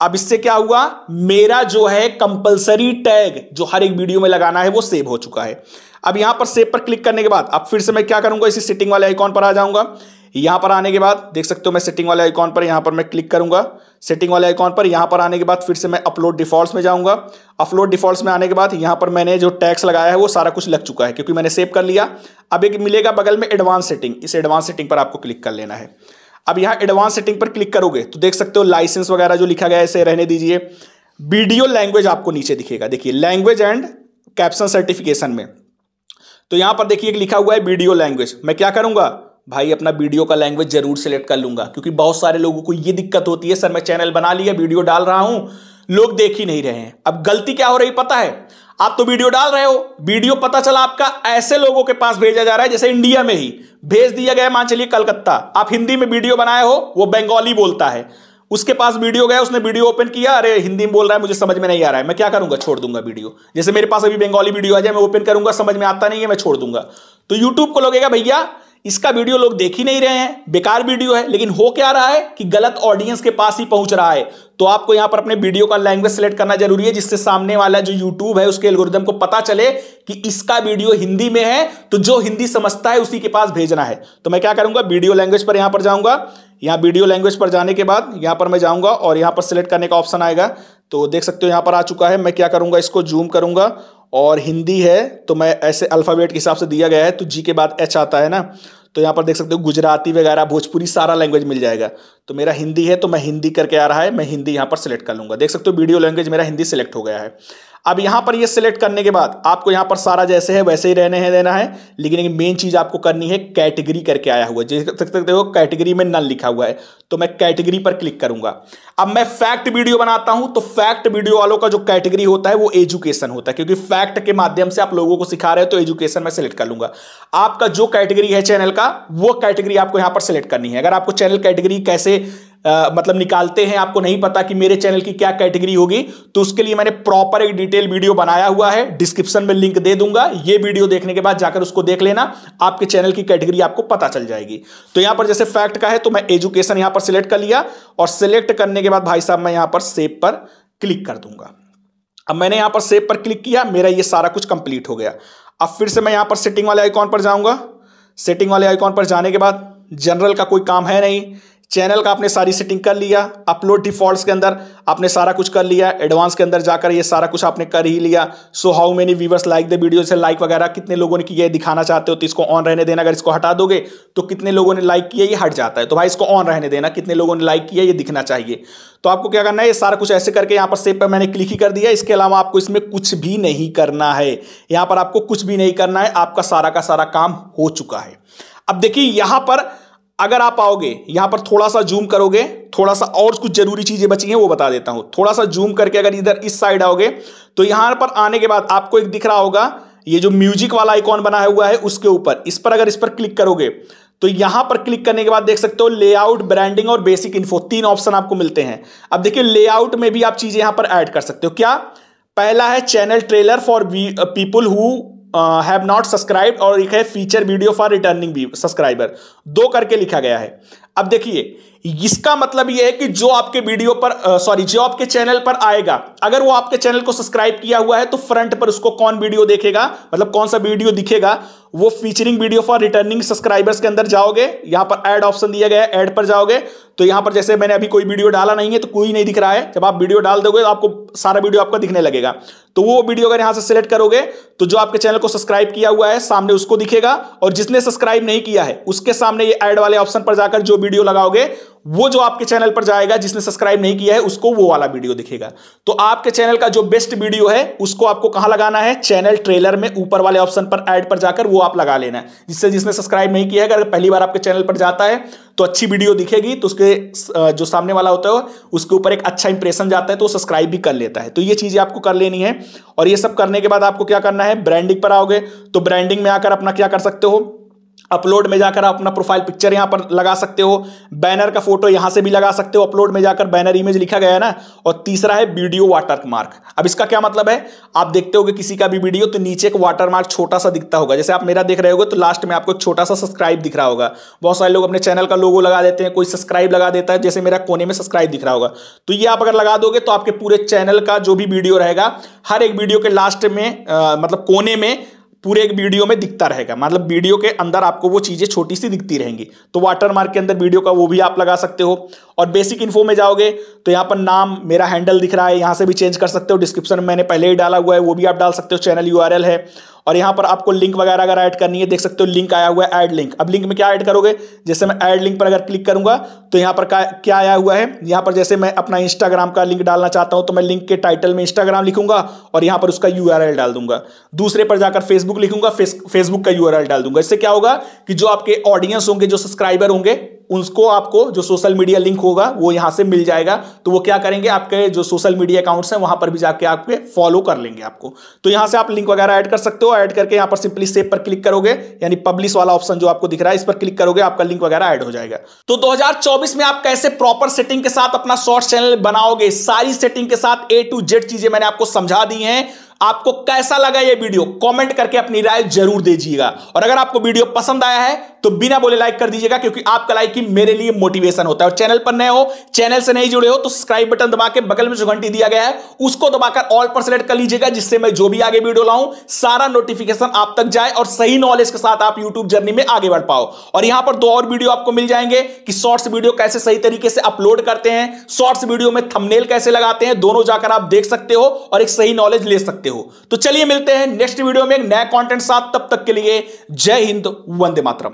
अब इससे क्या हुआ? मेरा जो है कंपलसरी टैग जो हर एक वीडियो में लगाना है, वो सेव हो चुका है। अब यहाँ पर सेव पर क्लिक करने के बाद, अब फिर से मैं क्या करूँगा? इसी सेटिंग वाले आइकॉन पर आ जाऊँगा। यहाँ पर आने के बाद, देख सकते हो मैं सेटिंग वाले आइकॉन पर यहाँ पर मैं क्लिक करूँगा। सेटिंग वाले आइकॉन पर यहाँ पर आने के बाद, फिर से मैं अपलोड डिफॉल्ट्स में जाऊँगा। अपलोड डिफॉल्ट्स में आने के बाद, यहाँ पर मैंने जो टैक्स लगाया है, वो सारा कुछ लग चुका है, क्योंकि मैंने सेव कर लिया। अब एक मिलेगा बगल में एडवांस सेटिंग इस एडवांस सेटिंग पर आपको क्लिक कर लेना है। अब यहाँ एडवांस सेटिंग पर क्लिक करोगे तो देख सकते हो लाइसेंस वगैरह जो लिखा गया है, इसे रहने दीजिए। वीडियो लैंग्वेज आपको नीचे दिखेगा। देखिए लैंग्वेज एंड कैप्शन सर्टिफिकेशन में। तो यहाँ पर देखिए लिखा हुआ है वीडियो लैंग्वेज। मैं क्या करूँगा? भाई, अपना वीडियो का लैंग्वेज ज़रूर सिलेक्ट कर लूँगा, क्योंकि बहुत सारे लोगों को ये दिक्कत होती है, सर, मैं चैनल बना लिया, वीडियो डाल रहा हूँ। लोग देख ही नहीं रहे हैं। अब गलती क्या हो रही पता है? आप तो वीडियो डाल रहे हो, वीडियो पता चला आपका ऐसे लोगों के पास भेजा जा रहा है, जैसे इंडिया में ही। भेज दिया गया मान चलिए कलकत्ता। आप हिंदी में वीडियो बनाए हो, वो बंगाली बोलता है। उसके पास वीडियो गया, उसने वीडियो ओपन किया, अरे हिंदी में बोल रहा है, मुझे समझ में नहीं आ रहा है। मैं क्या करूँगा? छोड़ दूँगा वीडियो। जैसे मेरे पास अभी बंगाली वीडियो आ जाए, मैं ओपन करूँगा, समझ में आता नहीं है, मैं छोड़ दूँगा। तो यूट्यूब को लगेगा भैया इसका वीडियो लोग देख ही नहीं रहे हैं, बेकार वीडियो है, लेकिन हो क्या रहा है कि गलत ऑडियंस के पास ही पहुँच रहा है। तो आपको यहाँ पर अपने वीडियो का लैंग्वेज सेलेक्ट करना ज़रूरी है, जिससे सामने वाला जो यूट्यूब है, उसके एल्गोरिदम को पता चले कि इसका वीडियो हिंदी में है तो जो हिंदी समझता है, उसी के पास भेजना है। तो मैं क्या करूँगा, वीडियो लैंग्वेज पर यहाँ पर जाऊँगा। यहाँ वीडियो लैंग्वेज पर जाने के बाद यहाँ पर मैं जाऊँगा और यहाँ पर सिलेक्ट करने का ऑप्शन आएगा। तो देख सकते हो, यहाँ पर आ चुका है। मैं क्या करूँगा, इसको जूम करूँगा और हिंदी है तो मैं ऐसे अल्फ़ाबेट के हिसाब से दिया गया है तो जी के बाद एच आता है ना तो यहाँ पर देख सकते हो गुजराती वगैरह, भोजपुरी सारा लैंग्वेज मिल जाएगा। तो मेरा हिंदी है तो मैं हिंदी करके आ रहा है, मैं हिंदी यहाँ पर सेलेक्ट कर लूँगा। देख सकते हो वीडियो लैंग्वेज मेरा हिंदी सेलेक्ट हो गया है। अब यहाँ पर ये सिलेक्ट करने के बाद, आपको यहाँ पर सारा जैसे है, वैसे ही रहने है, देना है। लेकिन मेन चीज़ आपको करनी है कैटेगरी करके आया हुआ जैसे देखो कैटेगरी में नन लिखा हुआ है। तो मैं कैटेगरी पर क्लिक करूँगा। अब मैं फैक्ट वीडियो बनाता हूँ तो फैक्ट वीडियो वालों का जो कैटेगरी होता है, वो एजुकेशन होता है। क्योंकि फैक्ट के माध्यम से आप लोगों को सिखा रहे हो तो एजुकेशन में सिलेक्ट कर लूँगा। आपका जो कैटेगरी है चैनल का, वो कैटेगरी आपको यहाँ पर सिलेक्ट करनी है। अगर आपको चैनल कैटेगरी कैसे आ, मतलब निकालते हैं आपको नहीं पता कि मेरे चैनल की क्या कैटेगरी होगी तो उसके लिए मैंने प्रॉपर एक डिटेल वीडियो बनाया हुआ है डिस्क्रिप्शन में लिंक दे दूँगा ये वीडियो देखने के बाद जाकर उसको देख लेना आपके चैनल की कैटेगरी आपको पता चल जाएगी। तो यहाँ पर जैसे फैक्ट का है तो मैं एजुकेशन यहाँ पर सिलेक्ट कर लिया और सिलेक्ट करने के बाद भाई साहब मैं यहाँ पर सेव पर क्लिक कर दूँगा। अब मैंने यहाँ पर सेव पर क्लिक किया मेरा ये सारा कुछ कंप्लीट हो गया। अब फिर से मैं यहाँ पर सेटिंग वाले आइकॉन पर जाऊँगा। सेटिंग वाले आइकॉन पर जाने के बाद जनरल का कोई काम है नहीं। चैनल का आपने सारी सेटिंग कर लिया अपलोड डिफॉल्ट्स के अंदर आपने सारा कुछ कर लिया एडवांस के अंदर जाकर ये सारा कुछ आपने कर ही लिया। So how many viewers like the video से लाइक वगैरह, कितने लोगों ने किया दिखाना चाहते हो तो इसको ऑन रहने देना। अगर इसको हटा दोगे तो कितने लोगों ने लाइक किया, ये हट जाता है। तो भाई इसको ऑन रहने देना। कितने लोगों ने लाइक किया, ये दिखना चाहिए। तो आपको क्या करना है, ये सारा कुछ ऐसे करके यहाँ पर सेव पर मैंने क्लिक ही कर दिया। इसके अलावा आपको इसमें कुछ भी नहीं करना है। यहाँ पर आपको कुछ भी नहीं करना है। आपका सारा का सारा काम हो चुका है। अब देखिए, यहाँ पर अगर आप आओगे, यहाँ पर थोड़ा सा जूम करोगे थोड़ा सा और कुछ ज़रूरी चीज़ें बची हैं वो बता देता हूँ। थोड़ा सा जूम करके अगर इधर इस साइड आओगे तो यहाँ पर आने के बाद आपको एक दिख रहा होगा, ये जो म्यूज़िक वाला आइकॉन बना हुआ है उसके ऊपर। इस पर अगर इस पर क्लिक करोगे तो यहाँ पर क्लिक करने के बाद देख सकते हो लेआउट ब्रांडिंग और बेसिक इन्फो तीन ऑप्शन आपको मिलते हैं। अब देखिए लेआउट में भी आप चीज़ें यहाँ पर ऐड कर सकते हो। क्या? पहला है channel trailer for people who have not subscribe और एक है feature video for returning subscriber दो करके लिखा गया है। अब देखिए इसका मतलब यह है कि जो आपके वीडियो पर सॉरी जो आपके चैनल पर आएगा, अगर वो आपके चैनल को सब्सक्राइब किया हुआ है तो फ्रंट पर उसको कौन वीडियो देखेगा? मतलब कौन सा वीडियो दिखेगा? वो featuring video for returning subscribers के अंदर जाओगे, यहाँ पर ऐड ऑप्शन दिया गया है ऐड पर जाओगे तो यहाँ पर जैसे मैंने अभी कोई वीडियो डाला नहीं है तो कोई नहीं दिख रहा है। जब आप वीडियो डाल दोगे तो आपको सारा वीडियो आपका दिखने लगेगा। तो वो वीडियो अगर यहाँ से सिलेक्ट करोगे तो जो आपके चैनल को सब्सक्राइब किया हुआ है, सामने उसको दिखेगा, और जिसने सब्सक्राइब नहीं किया है, उसके सामने ये ऐड वाले ऑप्शन पर जाकर जो वीडियो लगाओगे वो जो आपके चैनल पर जाएगा, जिसने सब्सक्राइब नहीं किया है, उसको वो वाला वीडियो दिखेगा। तो आपके चैनल का जो बेस्ट वीडियो है, उसको आपको कहाँ लगाना है? चैनल ट्रेलर में ऊपर वाले ऑप्शन पर ऐड पर जाकर वो आप लगा लेना है। जिससे जिसने सब्सक्राइब नहीं किया है, अगर पहली बार आपके चैनल पर जाता है तो अच्छी वीडियो दिखेगी तो उसके जो सामने वाला होता है, उसके ऊपर एक अच्छा इंप्रेशन जाता है तो सब्सक्राइब भी कर लेता है। तो ये चीज़ें आपको कर लेनी है। और ये सब करने के बाद आपको क्या करना है? ब्रांडिंग पर आओगे तो ब्रांडिंग में आकर अपना क्या कर सकते हो? अपलोड में जाकर आप अपना प्रोफ़ाइल पिक्चर यहाँ पर लगा सकते हो। बैनर का फ़ोटो यहाँ से भी लगा सकते हो। अपलोड में जाकर बैनर इमेज लिखा गया है ना? और तीसरा है वीडियो वाटर मार्क अब इसका क्या मतलब है? आप देखते हो किसी का भी वीडियो तो नीचे एक वाटर मार्क छोटा सा दिखता होगा। जैसे आप मेरा देख रहे होगे तो लास्ट में आपको छोटा सा सब्सक्राइब दिख रहा होगा। बहुत सारे लोग अपने चैनल का लोगो लगा देते हैं, कोई सब्सक्राइब लगा देता है, जैसे मेरा कोने में सब्सक्राइब दिख रहा होगा। तो ये आप अगर लगा दोगे तो आपके पूरे चैनल का जो भी वीडियो रहेगा, हर एक वीडियो के लास्ट में मतलब कोने में पूरे एक वीडियो में दिखता रहेगा। मतलब वीडियो के अंदर आपको वो चीज़ें छोटी सी दिखती रहेंगी। तो वाटर मार्क के अंदर वीडियो का वो भी आप लगा सकते हो। और बेसिक इन्फो में जाओगे तो यहाँ पर नाम, मेरा हैंडल दिख रहा है, यहाँ से भी चेंज कर सकते हो। डिस्क्रिप्शन में मैंने पहले ही डाला हुआ है, वो भी आप डाल सकते हो। चैनल यूआरएल है। और यहाँ पर आपको लिंक वगैरह अगर ऐड करनी है, देख सकते हो लिंक आया हुआ है ऐड लिंक अब लिंक में क्या ऐड करोगे? जैसे मैं ऐड लिंक पर अगर क्लिक करूँगा तो यहाँ पर क्या आया हुआ है? यहाँ पर जैसे मैं अपना इंस्टाग्राम का लिंक डालना चाहता हूँ तो मैं लिंक के टाइटल में इंस्टाग्राम लिखूँगा और यहाँ पर उसका यू डाल दूँगा। दूसरे पर जाकर फेसबुक लिखूँगा फेसबुक का यू डाल दूँगा। इससे क्या होगा कि जो आपके ऑडियंस होंगे, जो सब्सक्राइबर होंगे उसको आपको जो सोशल मीडिया लिंक होगा, वो यहाँ से मिल जाएगा। तो वो क्या करेंगे, आपके जो सोशल मीडिया अकाउंट्स हैं, वहाँ पर भी जाके आपके फॉलो कर लेंगे आपको। तो यहाँ से आप लिंक वगैरह ऐड कर सकते हो। ऐड करके यहाँ पर सिंपली सेव पर क्लिक करोगे, यानी पब्लिश वाला ऑप्शन जो आपको दिख रहा है, इस पर क्लिक करोगे, आपका लिंक वगैरह ऐड हो जाएगा। तो दो हज़ार चौबीस में आप कैसे प्रॉपर सेटिंग के साथ अपना शॉर्ट चैनल बनाओगे? सारी सेटिंग के साथ ए टू जेड चीज़ें मैंने आपको समझा दी है। आपको कैसा लगा यह वीडियो? कमेंट करके अपनी राय ज़रूर दीजिएगा। और अगर आपको वीडियो पसंद आया है तो बिना बोले लाइक कर दीजिएगा, क्योंकि आपका लाइक ही मेरे लिए मोटिवेशन होता है। और चैनल पर नए हो चैनल से नहीं जुड़े हो तो सब्सक्राइब बटन दबा के बगल में जो घंटी दिया गया है, उसको दबाकर ऑल पर सेलेक्ट कर लीजिएगा, जिससे मैं जो भी आगे वीडियो लाऊं, सारा नोटिफिकेशन आप तक जाए और सही नॉलेज के साथ आप यूट्यूब जर्नी में आगे बढ़ पाओ। और यहाँ पर दो और वीडियो आपको मिल जाएँगे कि शॉर्ट्स वीडियो कैसे सही तरीके से अपलोड करते हैं शॉर्ट्स वीडियो में थंबनेल कैसे लगाते हैं, दोनों जाकर आप देख सकते हो और एक सही नॉलेज ले सकते हो। तो चलिए मिलते हैं नेक्स्ट वीडियो में एक नया कॉन्टेंट साथ। तब तक के लिए जय हिंद, वंदे मातरम।